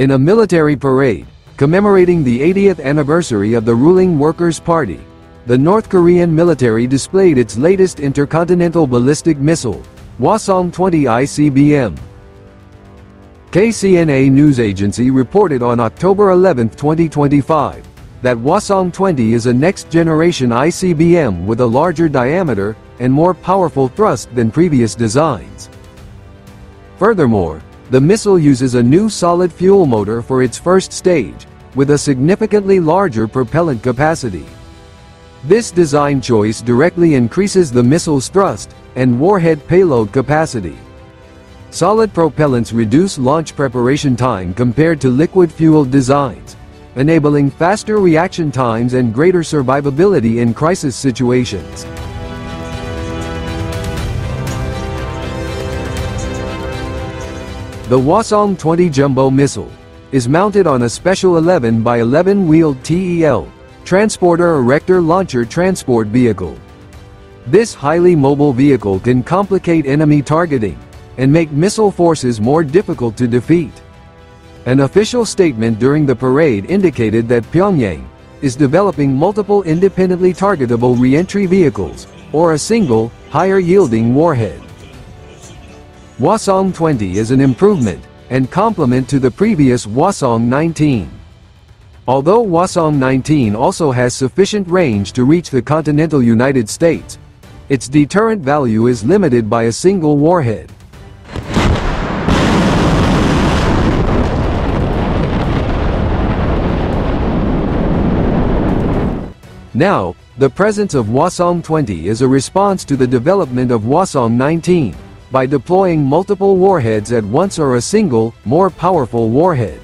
In a military parade, commemorating the 80th anniversary of the ruling Workers' Party, the North Korean military displayed its latest intercontinental ballistic missile, Hwasong-20 ICBM. KCNA news agency reported on October 11, 2025, that Hwasong-20 is a next-generation ICBM with a larger diameter and more powerful thrust than previous designs. Furthermore, the missile uses a new solid fuel motor for its first stage, with a significantly larger propellant capacity. This design choice directly increases the missile's thrust and warhead payload capacity. Solid propellants reduce launch preparation time compared to liquid-fueled designs, enabling faster reaction times and greater survivability in crisis situations. The Hwasong-20 Jumbo missile is mounted on a special 11 by 11 wheeled TEL Transporter Erector Launcher Transport Vehicle. This highly mobile vehicle can complicate enemy targeting and make missile forces more difficult to defeat. An official statement during the parade indicated that Pyongyang is developing multiple independently targetable reentry vehicles, or a single, higher-yielding warhead. Hwasong-20 is an improvement and complement to the previous Hwasong-19. Although Hwasong-19 also has sufficient range to reach the continental United States, its deterrent value is limited by a single warhead. Now, the presence of Hwasong-20 is a response to the development of Hwasong-19 by deploying multiple warheads at once or a single, more powerful warhead.